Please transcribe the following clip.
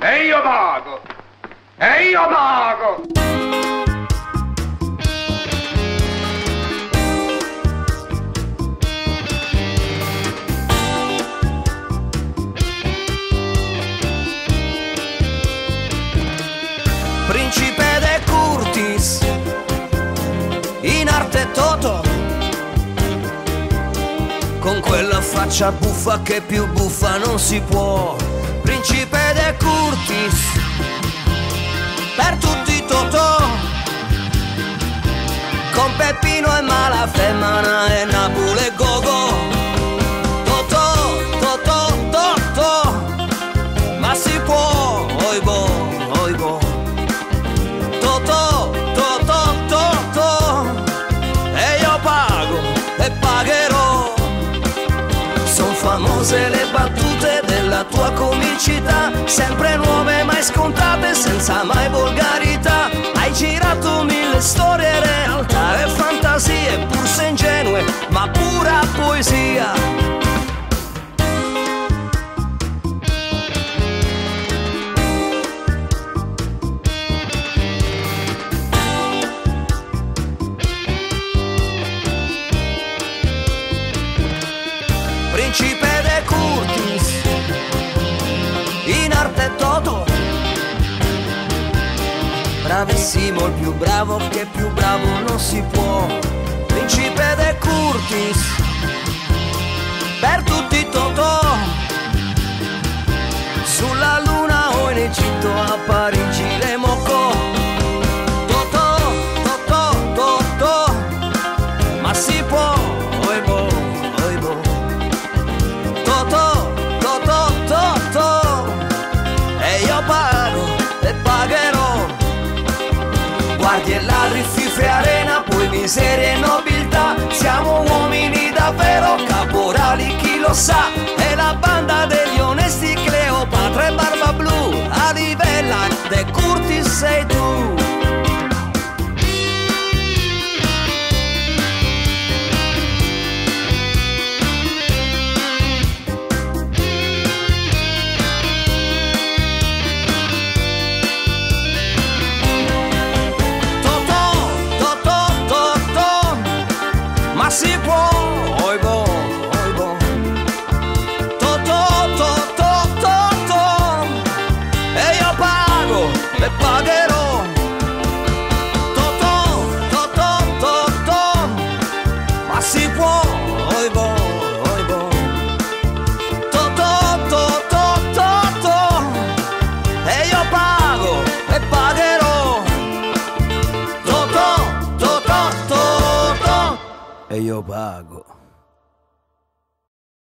E io pago! E io pago! Principe de Curtis in arte Toto con quella faccia buffa che più buffa non si può per tutti Totò. Con Peppino e Malafemmana e Napoli e Gogo. Totò, Totò, Totò. Ma si può, oi boh, oi boh Totò, Totò, Totò. E io pago e pagherò. Sono famose le battute della tua comicità Sempre nuove scontate senza mai volgarità. Hai girato mille storie, realtà e fantasie Pur se ingenue ma pura poesia. Principe de Curtis in arte Toto Bravissimo, il più bravo che più bravo non si può lo sa È la banda degli onesti Cleopatra e Barba Blu. A livella De Curtis sei ma si può, oi boh, oi boh. Totò, Totò, Totò, e io pago e pagherò. Totò, Totò, Totò, e io pago.